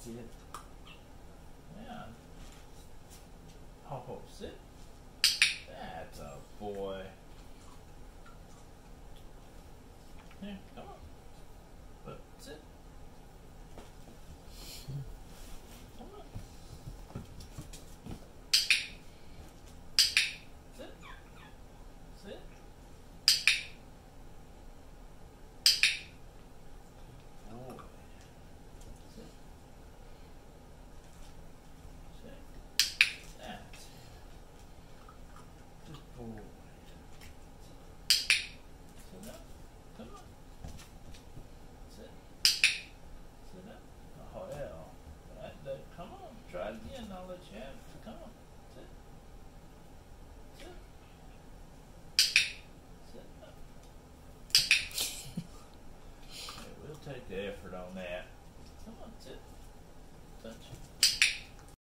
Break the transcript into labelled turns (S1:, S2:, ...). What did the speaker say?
S1: see it. Yeah. Oh, sit. That's a boy. Yeah, come on. knowledge you have. Come on. Sit. Sit. Sit. yeah, we'll take the effort on that.